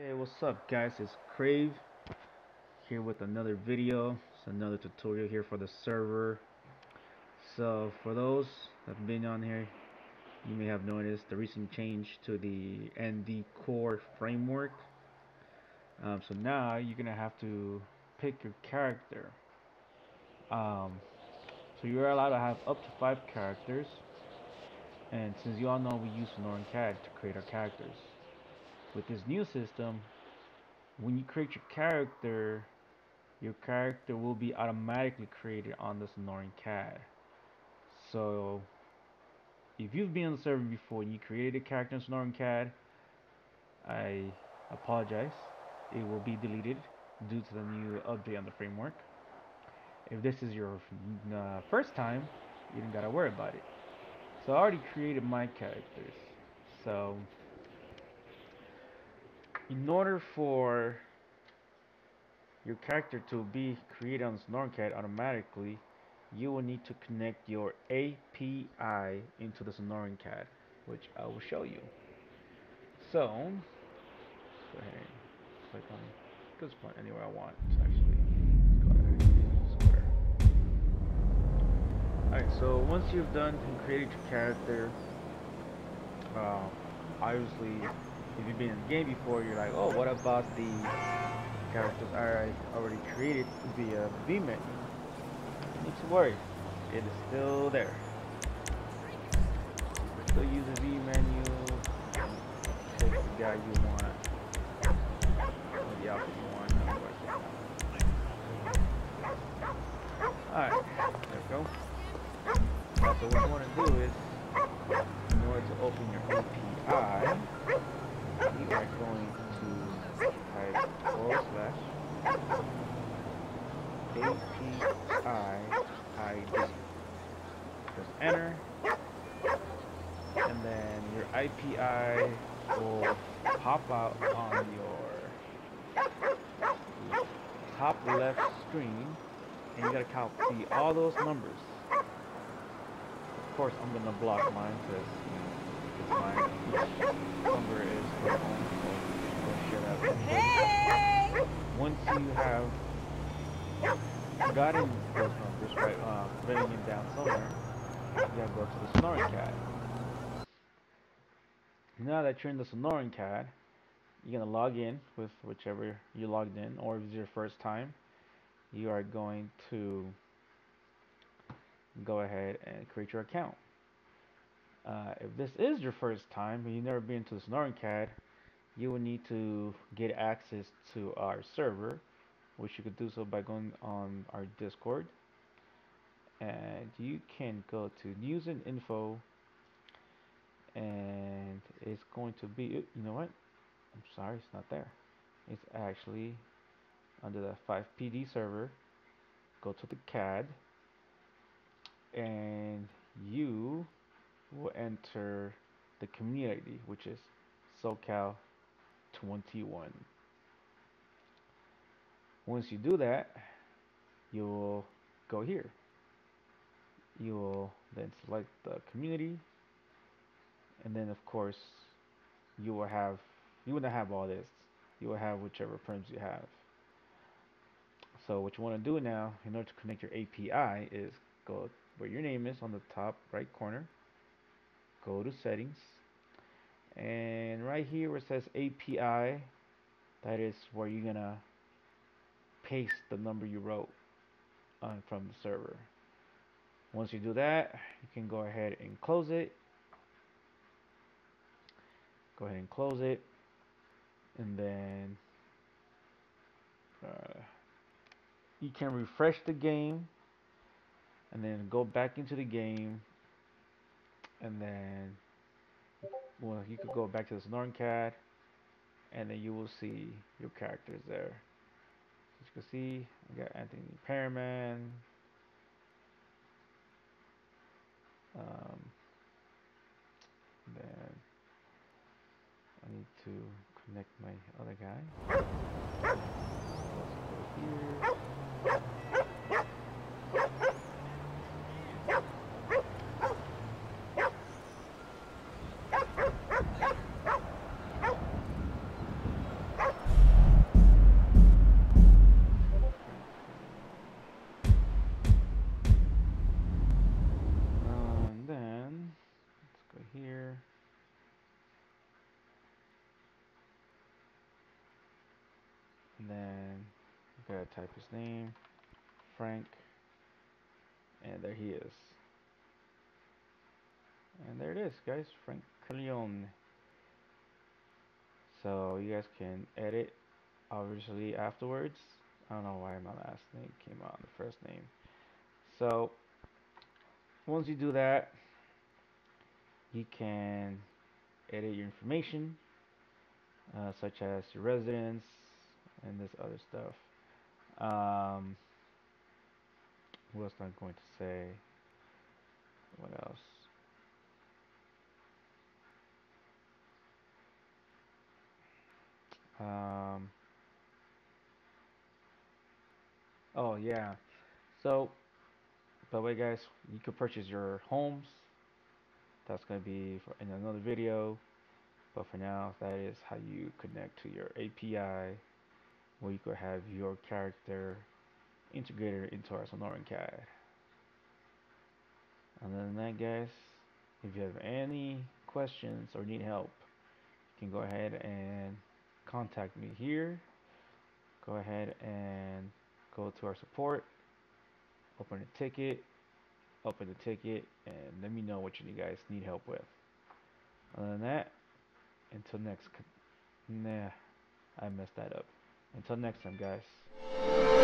Hey, what's up guys? It's Crave here with another video. It's another tutorial here for the server. So for those that have been on here, you may have noticed the recent change to the ND Core framework. Um, so now you're gonna have to pick your character. Um, so you're allowed to have up to five characters. And since you all know we use Sonoran CAD to create our characters, with this new system, when you create your character, your character will be automatically created on the Sonoran CAD. So, if you've been on the server before and you created a character in Sonoran CAD, I apologize. It will be deleted due to the new update on the framework. If this is your uh, first time, you don't gotta worry about it. So I already created my characters. So in order for your character to be created on SonoranCAD automatically, you will need to connect your API into the SonoranCAD, which I will show you. So, go ahead and click on this point anywhere I want. actually. Alright, so once you've done and created your character, uh, obviously if you've been in the game before, you're like, oh, what about the characters I already created via vMenu? Not to worry, it is still there. Still use the vMenu. pick the guy you want, or the outfit you want. Alright, there we go. So what you want to do is, in order to open your API, you are going to type forward slash API ID. Press enter, and API will pop out on your top left screen, and you gotta count see all those numbers. Of course, I'm gonna block mine because mine number is for home, so share that. Hey! Once you have gotten those numbers, right, uh, writing down somewhere, you gotta go to the Sonoran CAD. Now that you're in the Sonoran CAD, you're gonna log in with whichever you logged in, or if it's your first time, you are going to go ahead and create your account. Uh, if this is your first time and you've never been to the Sonoran CAD, you will need to get access to our server, which you could do so by going on our Discord. And you can go to news and info, and it's going to be, you know what? I'm sorry, it's not there. It's actually under the FivePD server. Go to the CAD, and you will enter the community, which is SoCal 21. Once you do that, you will go here. You will then select the community, and then of course you will have you wouldn't have all this. You will have whichever firms you have. So what you want to do now, in order to connect your API, is go where your name is on the top right corner go to settings and right here where it says API that is where you're gonna paste the number you wrote from the server once you do that you can go ahead and close it go ahead and close it. And then uh, you can refresh the game and then go back into the game. And then well you could go back to the Sonoran CAD and then you will see your characters there. As you can see we got Anthony Perryman um, then I need to connect my other guy here. Then you gotta type his name, Frank, and there he is. And there it is, guys, Frank Corleone. So you guys can edit, obviously, afterwards. I don't know why my last name came out on the first name. So once you do that, you can edit your information, uh, such as your residence and this other stuff. Um, what else am I going to say? What else? Um, oh yeah. So, by the way, guys, you can purchase your homes. That's going to be for, in another video. But for now, that is how you connect to your API, where you could have your character integrated into our Sonoran CAD. Other than that, guys, if you have any questions or need help, you can go ahead and contact me here. Go ahead and go to our support, open a ticket, open the ticket, and let me know what you guys need help with. Other than that, until next, nah, I messed that up. Until next time, guys.